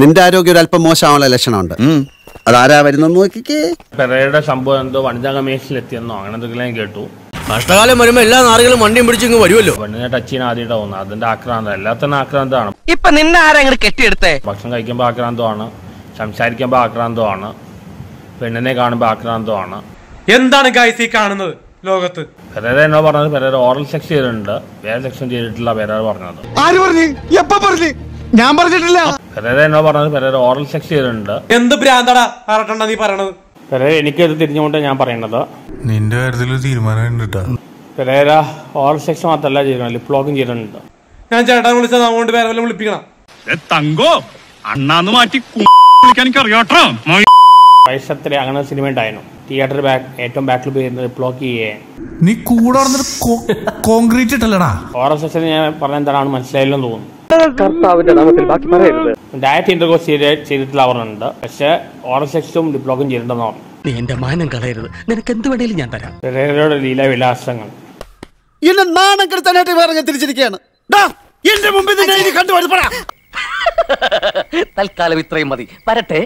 നിന്റെ ആരോഗ്യം ഒരു അല്പം മോശമാവുള്ള ലക്ഷണമുണ്ട് അതാരാ വരുന്നെന്ന് നോക്കിക്കേ. പെരയുടെ സംഭവം എന്തോ വനിതാ കമ്മീഷനിൽ എത്തിയെന്നോ അങ്ങനെ എന്തെങ്കിലും കേട്ടു. നഷ്ടകാലം വരുമ്പോ എല്ലാ നാറുകളും വണ്ടിയും പിടിച്ചിങ്ങ് വരുമല്ലോ പെണ്ണിനെ ടച്ച് ചെയ്യാൻ ആദ്യമായിട്ട് തോന്നുന്നത്. അതിന്റെ ആക്രാന്തം എല്ലാത്തിനും ആക്രാന്തമാണ്. ഇപ്പൊ നിന്നെ ആരെങ്കിലും കെട്ടിയെടുത്തേ? ഭക്ഷണം കഴിക്കുമ്പോ ആക്രാന്തമാണ് സംസാരിക്കുമ്പോ ആക്രാന്തമാണ് പെണ്ണിനെ കാണുമ്പോ ആക്രാന്തമാണ്. എന്താണ് ഗായ്സ് ഈ കാണുന്നത് ലോകത്ത്? പെരേര എന്നോ പറഞ്ഞത് പെരേര ഓറൽ സെക്സ് ചെയ്തിട്ടുണ്ട്. വേറെ സെക്ഷൻ ചെയ്തിട്ടില്ല പെരേര പറഞ്ഞത്. ആര് പറഞ്ഞു? എപ്പ പറഞ്ഞു? ഞാൻ പറഞ്ഞിട്ടില്ല. പെരേര എന്നോ പറഞ്ഞത് പെരേര ഓറൽ സെക്സ് ചെയ്തിട്ടുണ്ട്. എന്ത് ഭ്രാന്തടാ? അറട്ടണ്ട നീ പറയണത്? പെരേര എനിക്കത് തിരിഞ്ഞുകൊണ്ട് ഞാൻ പറയുന്നത് നിന്റെ കാര്യത്തിൽ തീരുമാനം പെരേര ഓറൽ സെക്സ് മാത്രമല്ല ചെയ്തിട്ടുണ്ട് ലിപ് ലോക്കും ചെയ്തിട്ടുണ്ട്. ഞാൻ ചേട്ടാ വിളിച്ചത് അതുകൊണ്ട് പേരെ വല്ലതും വിളിപ്പിക്കണം. തങ്കോ അണ്ണാന്ന് മാറ്റി വിളിക്കാൻ എനിക്ക് അറിയാട്ടോ വയസ്സത്തിലെ അങ്ങനെ സിനിമ ഉണ്ടായിരുന്നു. തിയേറ്റർ ബാക്ക് ഏറ്റവും ബാക്കിൽ പോയിരുന്നത് ലിപ് ലോക്ക് ചെയ്യേ. നീ കൂടെ കോൺക്രീറ്റ് ഇട്ടല്ലടാ. ഓറൽ സെക്ഷൻ ഞാൻ പറഞ്ഞ എന്താണ് മനസ്സിലായില്ലെന്ന് തോന്നുന്നു. കർത്താവിന്റെ നാമത്തിൽ ബാക്കി പറയരുത്. ഡയറ്റ് ഇന്റർകോസ് ചെയ്ത് ചെയ്തിട്ടുള്ള പറഞ്ഞിട്ടുണ്ട് പക്ഷെ ഓറൽ സെക്സും ലോക്കും ചെയ്തിട്ടുണ്ടെന്ന് പറഞ്ഞു. നീ എന്റെ മാനം കളയരുത്. നിനക്ക് എന്ത് വേണേലും ഞാൻ തരാം. പെരേരയുടെ ലീലാവിലാസങ്ങൾ എന്നെ നാണം കെടുത്താനായിട്ട് പറഞ്ഞ് തിരിച്ചിരിക്കുകയാണ്. എന്റെ മുമ്പിൽ നിന്നെ ഇനി കണ്ടുപോയി തൽക്കാലം ഇത്രയും മതി. വരട്ടെ.